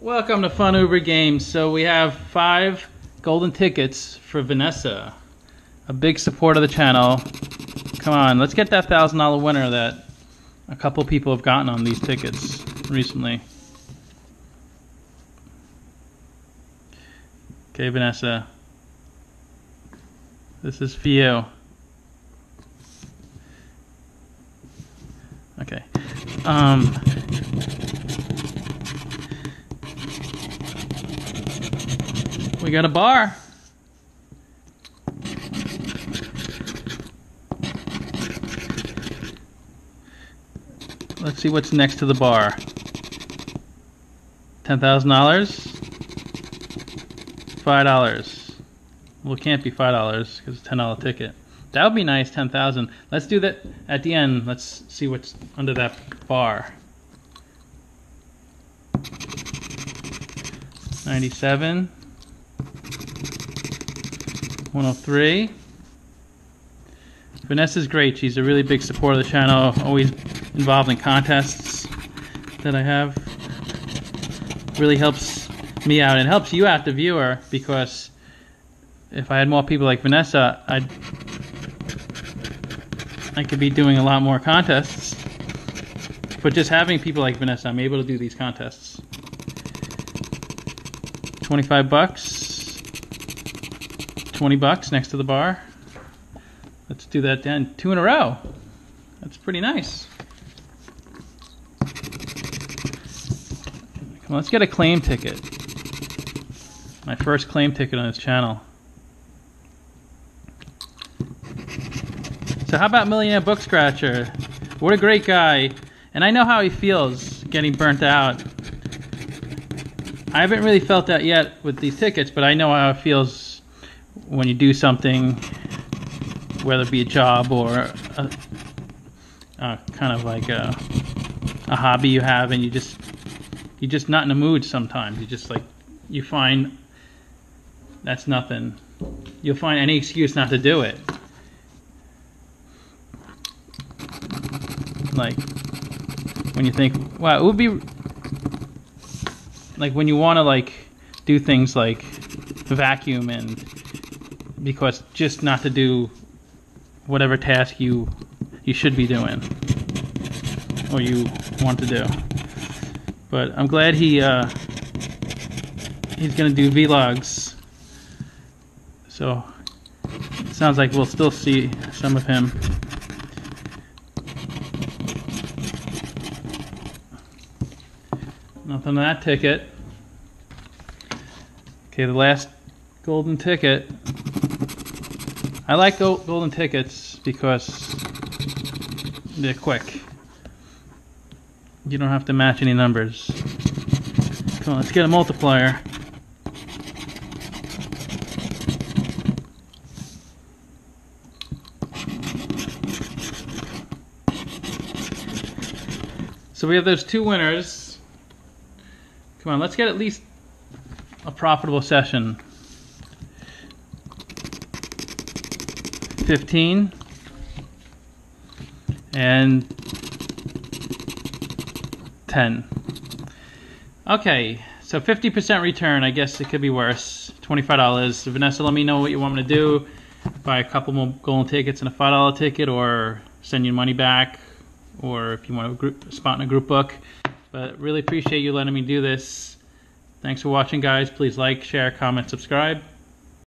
Welcome to Fun Uber Games. So we have five golden tickets for Vanesa, a big support of the channel. Come on, let's get that thousand dollar winner that a couple people have gotten on these tickets recently. Okay, Vanesa. This is for you. Okay. Um, we got a bar. Let's see what's next to the bar. $10,000? $5. Well, it can't be $5 because it's a $10 ticket. That would be nice, 10,000. Let's do that at the end. Let's see what's under that bar. 97. 103. Vanesa's great. She's a really big supporter of the channel, always involved in contests that I have. Really helps me out and helps you out, the viewer, because if I had more people like Vanesa, I'd I could be doing a lot more contests. But just having people like Vanesa, I'm able to do these contests. 25 bucks. 20 bucks next to the bar. Let's do that then. Two in a row. That's pretty nice. Come on, let's get a claim ticket. My first claim ticket on this channel. So how about Millionaire Book Scratcher? What a great guy. And I know how he feels getting burnt out. I haven't really felt that yet with these tickets, but I know how it feels when you do something, whether it be a job or a, a kind of like a, a hobby you have, and you just you're just not in the mood sometimes. You just like you find that's nothing. You'll find any excuse not to do it. like when you think, wow, it would be like when you want to like do things like vacuum and because just not to do whatever task you you should be doing or you want to do. But I'm glad he uh, he's gonna do vlogs. So it sounds like we'll still see some of him. Nothing on that ticket. Okay, the last golden ticket. I like golden tickets because they're quick. You don't have to match any numbers. Come on, let's get a multiplier. So we have those two winners. Come on, let's get at least a profitable session. 15 and 10. Okay, so 50% return. I guess it could be worse. $25. Vanesa, let me know what you want me to do. Buy a couple more golden tickets and a $5 ticket or send you money back or if you want to group, spot in a group book. But really appreciate you letting me do this. Thanks for watching, guys. Please like, share, comment, subscribe.